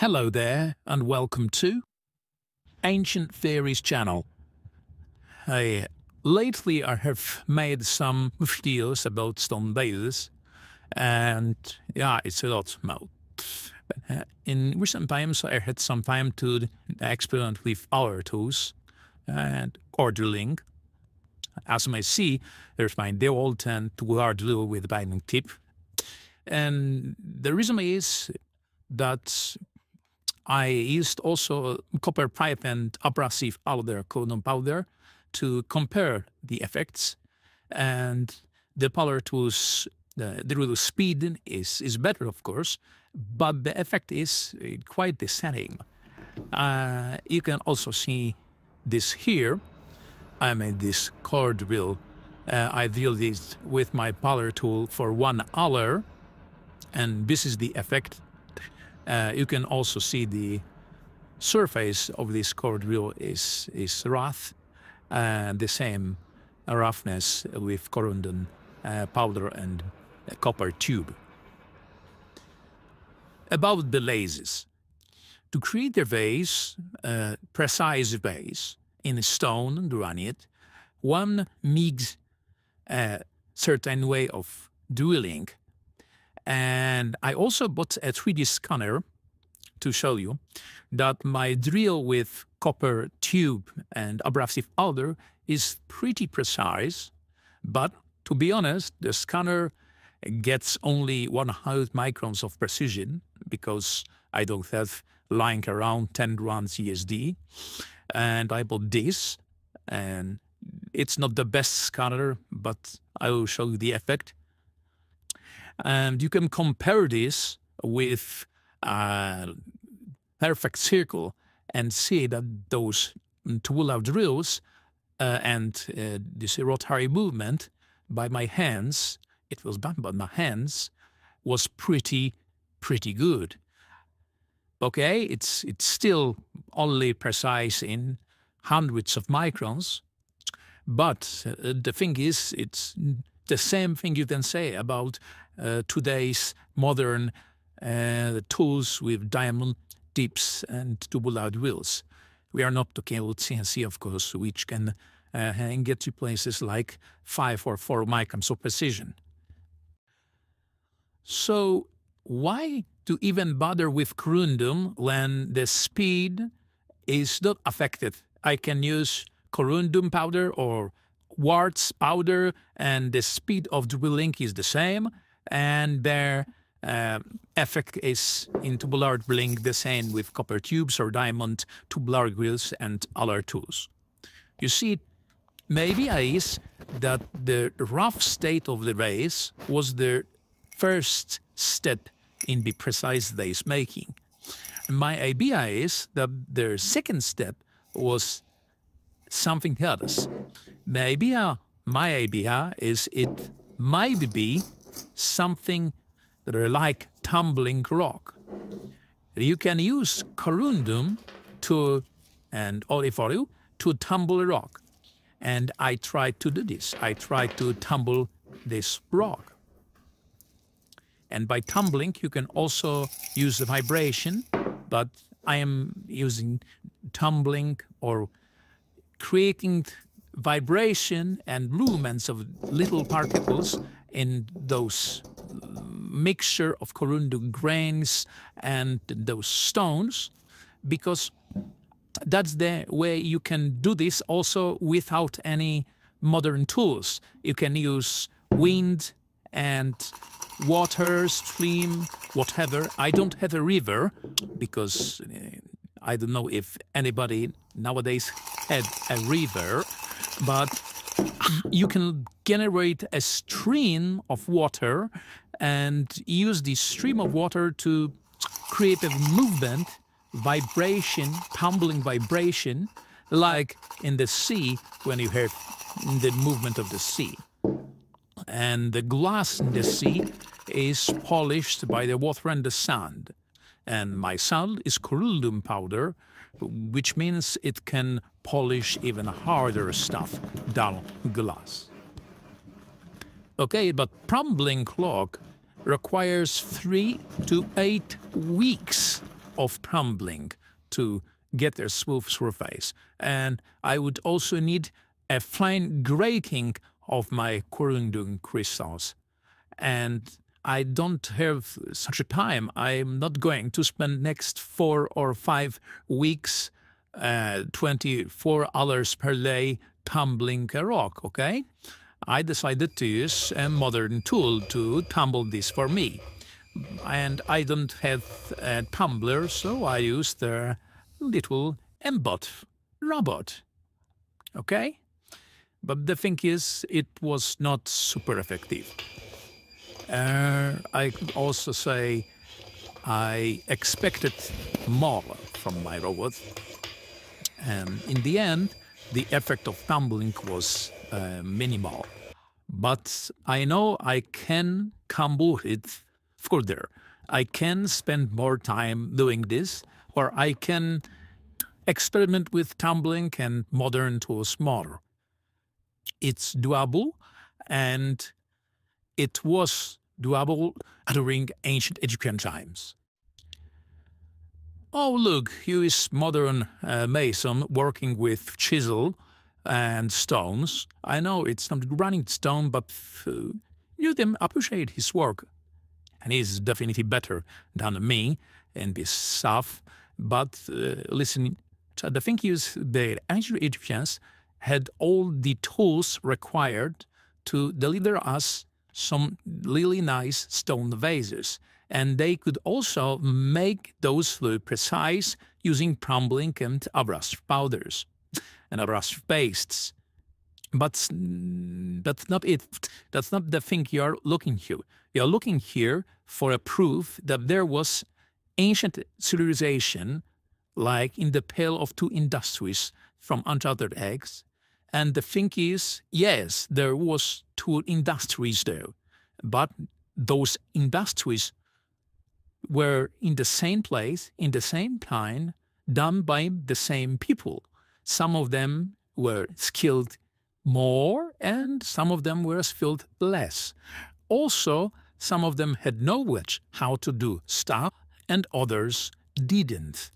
Hello there, and welcome to Ancient Theories channel. I, lately, I have made some videos about stone bases, and yeah, it's a lot more. Uh, in recent times, I had some time to experiment with other tools and ordering. As you may see, there's my DeWalt and two-hour drill with binding tip. And the reason is that I used also copper pipe and abrasive powder, corundum powder, to compare the effects. And the power tools, the, the speed is, is better, of course, but the effect is quite the same. Uh, you can also see this here. I made this cord wheel. Uh, I drilled this with my power tool for one hour, and this is the effect. Uh, you can also see the surface of this drill is, is rough, and the same roughness with corundum uh, powder and copper tube. About the lasers. To create a vase, a precise vase, in stone and granite, one needs a certain way of drilling. And I also bought a 3D scanner to show you that my drill with copper tube and abrasive powder is pretty precise, but to be honest, the scanner gets only 100 microns of precision because I don't have lying around 10 grams CSD. And I bought this, and it's not the best scanner, but I will show you the effect. And you can compare this with a perfect circle and see that those two drills uh, and uh, this rotary movement by my hands, it was done by my hands, was pretty, pretty good. Okay, it's, it's still only precise in hundreds of microns, but uh, the thing is, it's the same thing you can say about uh, today's modern uh, tools with diamond tips and tubular wheels. We are not talking about CNC, of course, which can uh, get to places like 5 or 4 microns of precision. So why to even bother with corundum when the speed is not affected? I can use corundum powder or quartz powder and the speed of drilling is the same and their uh, effect is in tubular drilling the same with copper tubes or diamond tubular grills and other tools. You see, maybe is that the rough state of the race was the first step in the precise days making. My idea is that the second step was something else. The idea, my idea is it might be something that are like tumbling rock. You can use corundum to, and olive oil to tumble a rock. And I tried to do this. I tried to tumble this rock. And by tumbling, you can also use the vibration, but I am using tumbling or creating vibration and movements of little particles in those mixture of corundum grains and those stones because that's the way you can do this also without any modern tools. You can use wind and water, stream, whatever. I don't have a river because uh, I don't know if anybody nowadays had a river, but you can generate a stream of water and use the stream of water to create a movement, vibration, tumbling vibration, like in the sea when you hear the movement of the sea and the glass in the sea is polished by the water and the sand. And my sand is corundum powder, which means it can polish even harder stuff than glass. Okay, but tumbling clock requires three to eight weeks of tumbling to get a smooth surface. And I would also need a fine grating of my corundum crystals. And I don't have such a time. I'm not going to spend next four or five weeks, uh, 24 hours per day tumbling a rock, okay? I decided to use a modern tool to tumble this for me. And I don't have a tumbler, so I used a little mbot robot, okay? But the thing is, it was not super effective. Uh, I could also say I expected more from my robot. And in the end, the effect of tumbling was uh, minimal. But I know I can combo it further. I can spend more time doing this, or I can experiment with tumbling and modern tools more. It's doable, and it was doable during ancient Egyptian times. Oh, look, you is modern uh, mason working with chisel and stones. I know it's not granite stone, but uh, you can appreciate his work. And he's definitely better than me in this stuff. But uh, listen, the thing is, the ancient Egyptians had all the tools required to deliver us some really nice stone vases. And they could also make those look precise using crumbling and abrasive powders and abrasive pastes. But that's not it. That's not the thing you're looking here. You're looking here for a proof that there was ancient civilization like in the Tale of Two Industries from UnchartedX and the thing is, yes, there was two industries there, but those industries were in the same place, in the same time, done by the same people. Some of them were skilled more and some of them were skilled less. Also, some of them had knowledge how to do stuff and others didn't.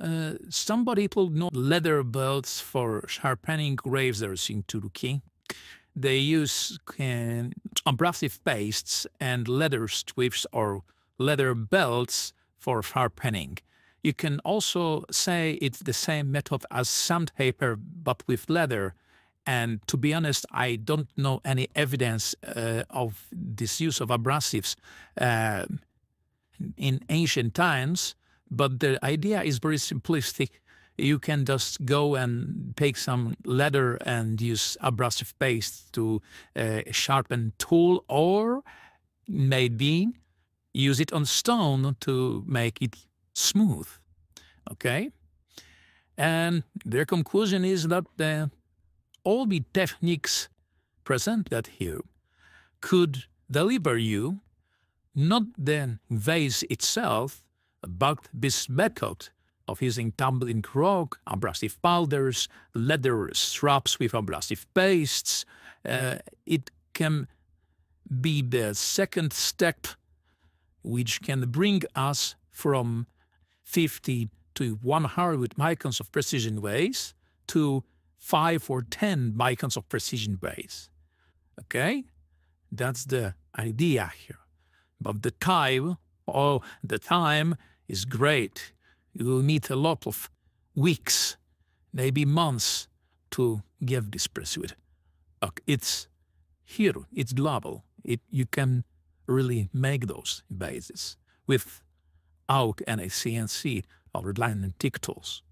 Uh, somebody pulled no leather belts for sharpening razors in Turkey. They use uh, abrasive pastes and leather strips or leather belts for sharpening. You can also say it's the same method as sandpaper, but with leather. And to be honest, I don't know any evidence uh, of this use of abrasives uh, in ancient times. But the idea is very simplistic. You can just go and take some leather and use abrasive paste to uh, sharpen tool or maybe use it on stone to make it smooth. Okay? And their conclusion is that all the techniques presented here could deliver you not the vase itself, but this method of using tumbling rock, abrasive powders, leather straps with abrasive pastes, uh, it can be the second step which can bring us from 50 to 100 microns of precision ways to 5 or 10 microns of precision ways. Okay? That's the idea here. But the time, oh, the time is great. You will need a lot of weeks, maybe months, to give this pursuit. It's here, it's global. It, you can really make those bases without any CNC or analytic tools.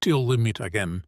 Till we meet again.